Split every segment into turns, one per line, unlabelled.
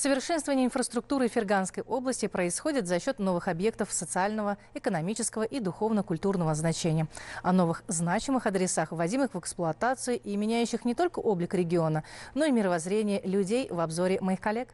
Совершенствование инфраструктуры Ферганской области происходит за счет новых объектов социального, экономического и духовно-культурного значения. О новых значимых адресах, вводимых в эксплуатацию и меняющих не только облик региона, но и мировоззрение людей в обзоре моих коллег.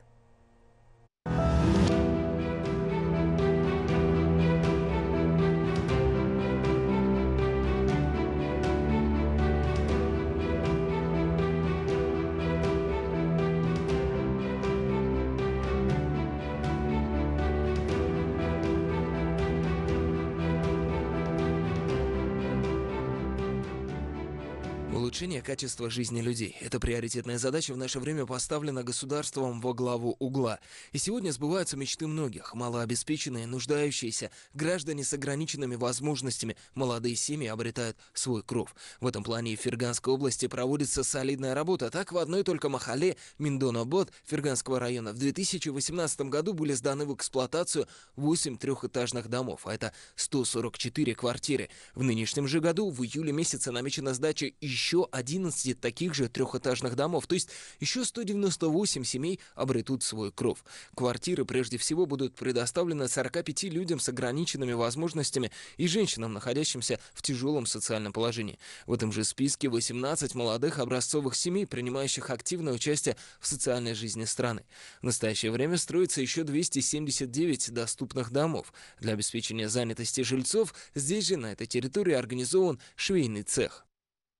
Улучшение качества жизни людей – это приоритетная задача в наше время поставлена государством во главу угла. И сегодня сбываются мечты многих. Малообеспеченные, нуждающиеся, граждане с ограниченными возможностями, молодые семьи обретают свой кров. В этом плане в Ферганской области проводится солидная работа. Так, в одной только Махале Миндонобот Ферганского района в 2018 году были сданы в эксплуатацию 8 трехэтажных домов, а это 144 квартиры. В нынешнем же году, в июле месяце, намечена сдача еще 11 таких же трехэтажных домов, то есть еще 198 семей обретут свой кров. Квартиры прежде всего будут предоставлены 45 людям с ограниченными возможностями и женщинам, находящимся в тяжелом социальном положении. В этом же списке 18 молодых образцовых семей, принимающих активное участие в социальной жизни страны. В настоящее время строится еще 279 доступных домов. Для обеспечения занятости жильцов здесь же, на этой территории, организован швейный цех.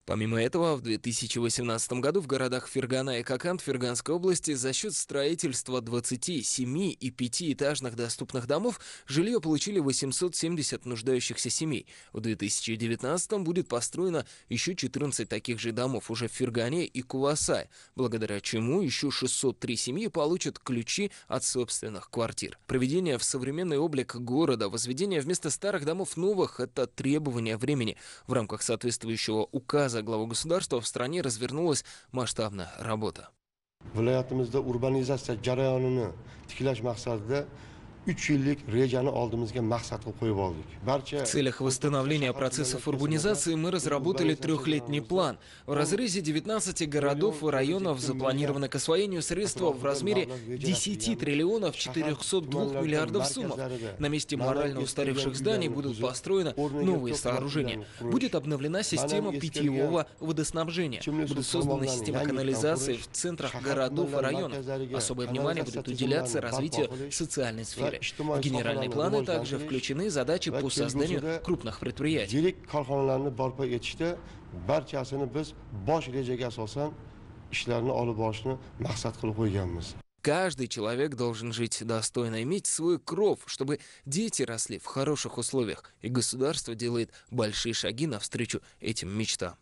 Помимо этого, в 2018 году в городах Фергана и Кокант Ферганской области за счет строительства 27 и 5-этажных доступных домов жилье получили 870 нуждающихся семей. В 2019 будет построено еще 14 таких же домов уже в Фергане и Кувасае, благодаря чему еще 603 семьи получат ключи от собственных квартир. Проведение в современный облик города, возведение вместо старых домов новых – это требование времени. В рамках соответствующего указа приказа главы государства в стране развернулась масштабная работа.
3 yillik rejani oldimizga maqsad qilib qo'yib oldik
в целях восстановления процессов урбанизации мы разработали трехлетний план. В разрезе 19 городов и районов запланировано к освоению средства в размере 10 триллионов 402 миллиардов суммов. На месте морально устаревших зданий будут построены новые сооружения. Будет обновлена система питьевого водоснабжения. Будут созданы системы канализации в центрах городов и районов. Особое внимание будет уделяться развитию социальной сферы сфере. В генеральные планы также включены задачи по созданию крупных предприятий. Каждый человек должен жить достойно, иметь свой кров, чтобы дети росли в хороших условиях, и государство делает большие шаги навстречу этим мечтам.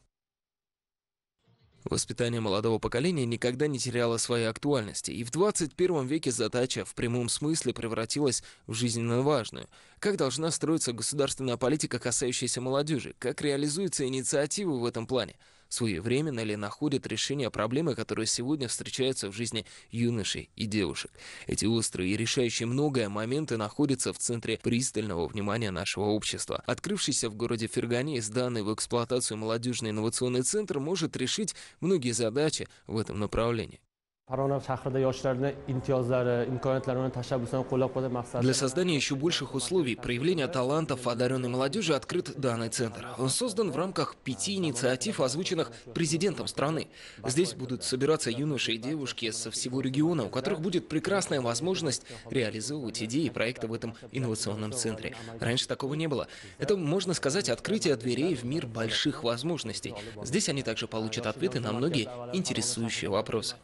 Воспитание молодого поколения никогда не теряло своей актуальности, и в 21 веке задача в прямом смысле превратилась в жизненно важную. Как должна строиться государственная политика, касающаяся молодежи? Как реализуются инициативы в этом плане? Своевременно ли находят решение проблемы, которые сегодня встречаются в жизни юношей и девушек. Эти острые и решающие многое моменты находятся в центре пристального внимания нашего общества. Открывшийся в городе Фергане и сданный в эксплуатацию молодежный инновационный центр может решить многие задачи в этом направлении. Для создания еще больших условий проявления талантов одаренной молодежи открыт данный центр. Он создан в рамках пяти инициатив, озвученных президентом страны. Здесь будут собираться юноши и девушки со всего региона, у которых будет прекрасная возможность реализовывать идеи и проекты в этом инновационном центре. Раньше такого не было. Это, можно сказать, открытие дверей в мир больших возможностей. Здесь они также получат ответы на многие интересующие вопросы.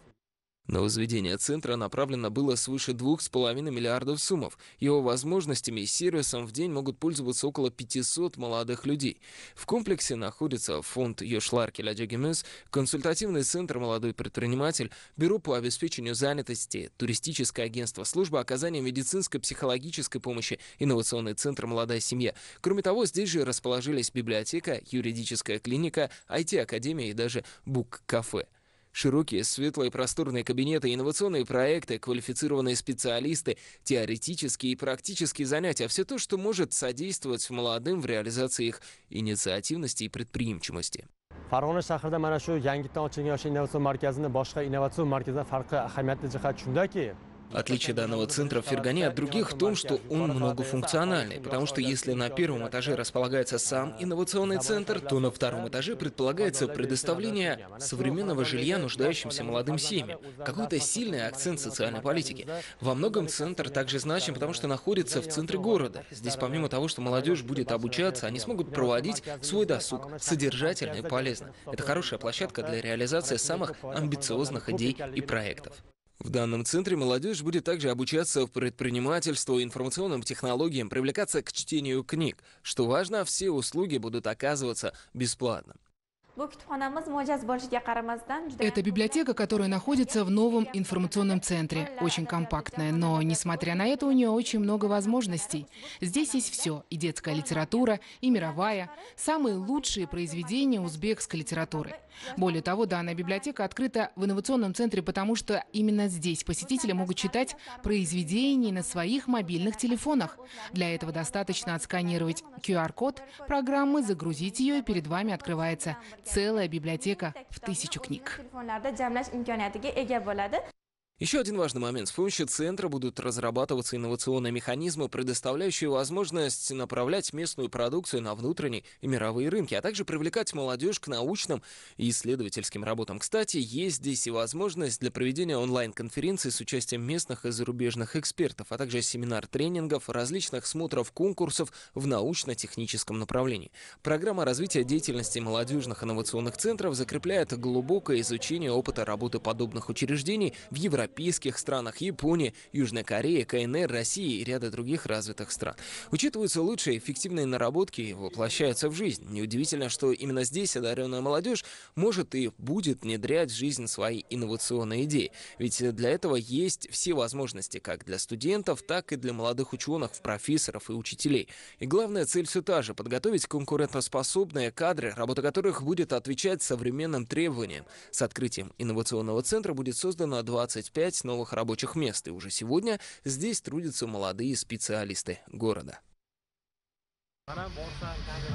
На возведение центра направлено было свыше 2,5 миллиардов суммов. Его возможностями и сервисом в день могут пользоваться около 500 молодых людей. В комплексе находится фонд Йошларки Ладёгемес, консультативный центр «Молодой предприниматель», бюро по обеспечению занятости, туристическое агентство, служба оказания медицинской психологической помощи, инновационный центр «Молодая семья». Кроме того, здесь же расположились библиотека, юридическая клиника, IT-академия и даже бук-кафе. Широкие, светлые, просторные кабинеты, инновационные проекты, квалифицированные специалисты, теоретические и практические занятия – все то, что может содействовать молодым в реализации их инициативности и предприимчивости.
farg'ona shahrida mana shu yangitdan ochilgan yoshlar innovatsion markazini boshqa innovatsion markazdan farqi ahamiyatli jihati shundaki
Отличие данного центра в Фергане от других в том, что он многофункциональный, потому что если на первом этаже располагается сам инновационный центр, то на втором этаже предполагается предоставление современного жилья нуждающимся молодым семьям, какой-то сильный акцент социальной политики. Во многом центр также значим, потому что находится в центре города. Здесь помимо того, что молодежь будет обучаться, они смогут проводить свой досуг содержательно и полезно. Это хорошая площадка для реализации самых амбициозных идей и проектов. В данном центре молодежь будет также обучаться в предпринимательству, информационным технологиям, привлекаться к чтению книг. Что важно, все услуги будут оказываться бесплатно.
Это библиотека, которая находится в новом информационном центре. Очень компактная, но, несмотря на это, у нее очень много возможностей. Здесь есть все. И детская литература, и мировая. Самые лучшие произведения узбекской литературы. Более того, данная библиотека открыта в инновационном центре, потому что именно здесь посетители могут читать произведения на своих мобильных телефонах. Для этого достаточно отсканировать QR-код программы, загрузить ее, и перед вами открывается целая библиотека в тысячу книг.
Еще один важный момент. С помощью центра будут разрабатываться инновационные механизмы, предоставляющие возможность направлять местную продукцию на внутренние и мировые рынки, а также привлекать молодежь к научным и исследовательским работам. Кстати, есть здесь и возможность для проведения онлайн-конференций с участием местных и зарубежных экспертов, а также семинар-тренингов, различных смотров конкурсов в научно-техническом направлении. Программа развития деятельности молодежных инновационных центров закрепляет глубокое изучение опыта работы подобных учреждений в Европе европейских странах, Японии, Южной Корее, КНР, России и ряда других развитых стран. Учитываются лучшие эффективные наработки и воплощаются в жизнь. Неудивительно, что именно здесь одаренная молодежь может и будет внедрять в жизнь свои инновационные идеи. Ведь для этого есть все возможности как для студентов, так и для молодых ученых, профессоров и учителей. И главная цель все та же – подготовить конкурентоспособные кадры, работа которых будет отвечать современным требованиям. С открытием инновационного центра будет создано 25 25 новых рабочих мест, и уже сегодня здесь трудятся молодые специалисты города.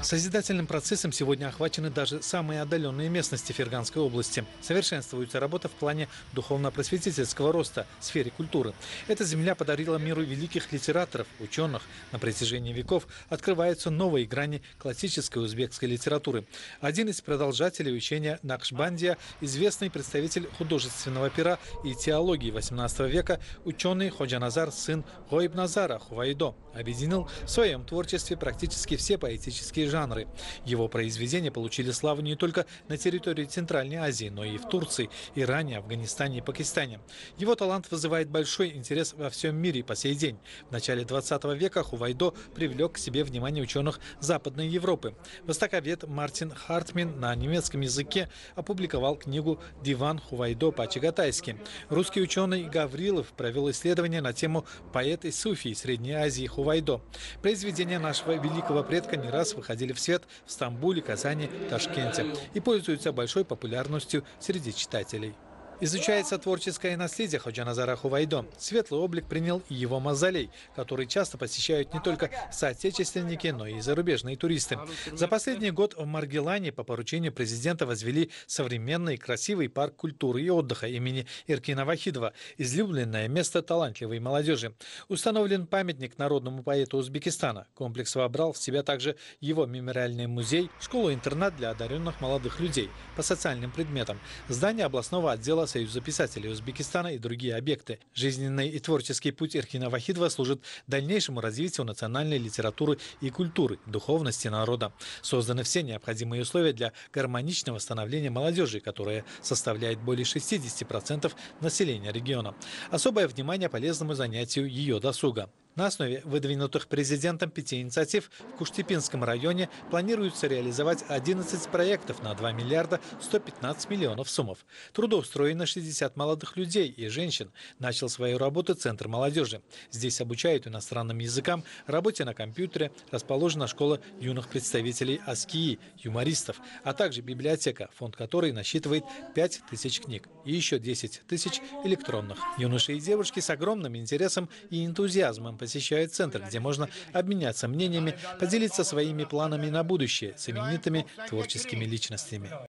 Созидательным процессом сегодня охвачены даже самые отдаленные местности Ферганской области. Совершенствуется работа в плане духовно-просветительского роста в сфере культуры. Эта земля подарила миру великих литераторов, ученых. На протяжении веков открываются новые грани классической узбекской литературы. Один из продолжателей учения Накшбандия, известный представитель художественного пера и теологии 18 века, ученый Ходжаназар, сын Гойбназара Хувайдо, объединил в своем творчестве практически практически все поэтические жанры. Его произведения получили славу не только на территории Центральной Азии, но и в Турции, Иране, Афганистане и Пакистане. Его талант вызывает большой интерес во всем мире по сей день. В начале 20 века Хувайдо привлек к себе внимание ученых Западной Европы. Востоковед Мартин Хартмин на немецком языке опубликовал книгу «Диван Хувайдо по-чагатайски». Русский ученый Гаврилов провел исследование на тему «Поэт и суфий Средней Азии Хувайдо». Произведения нашего великого великого предка не раз выходили в свет в Стамбуле, Казани, Ташкенте и пользуются большой популярностью среди читателей. Изучается творческое наследие Ходжаназара Хувайдо. Светлый облик принял и его мавзолей, который часто посещают не только соотечественники, но и зарубежные туристы. За последний год в Маргелане по поручению президента возвели современный красивый парк культуры и отдыха имени Иркина Вахидова, излюбленное место талантливой молодежи. Установлен памятник народному поэту Узбекистана. Комплекс вобрал в себя также его мемориальный музей, школу-интернат для одаренных молодых людей по социальным предметам, здание областного отдела Союза писателей Узбекистана и другие объекты. Жизненный и творческий путь Иркина Вахидова служит дальнейшему развитию национальной литературы и культуры, духовности народа. Созданы все необходимые условия для гармоничного становления молодежи, которая составляет более 60% населения региона. Особое внимание полезному занятию ее досуга. На основе выдвинутых президентом пяти инициатив в Куштепинском районе планируется реализовать 11 проектов на 2 миллиарда 115 миллионов суммов. Трудоустроено 60 молодых людей и женщин. Начал свою работу Центр молодежи. Здесь обучают иностранным языкам, работе на компьютере, расположена школа юных представителей АСКИИ, юмористов, а также библиотека, фонд которой насчитывает 5 тысяч книг и еще 10 тысяч электронных. Юноши и девушки с огромным интересом и энтузиазмом посещают центр, где можно обменяться мнениями, поделиться своими планами на будущее с именитыми творческими личностями.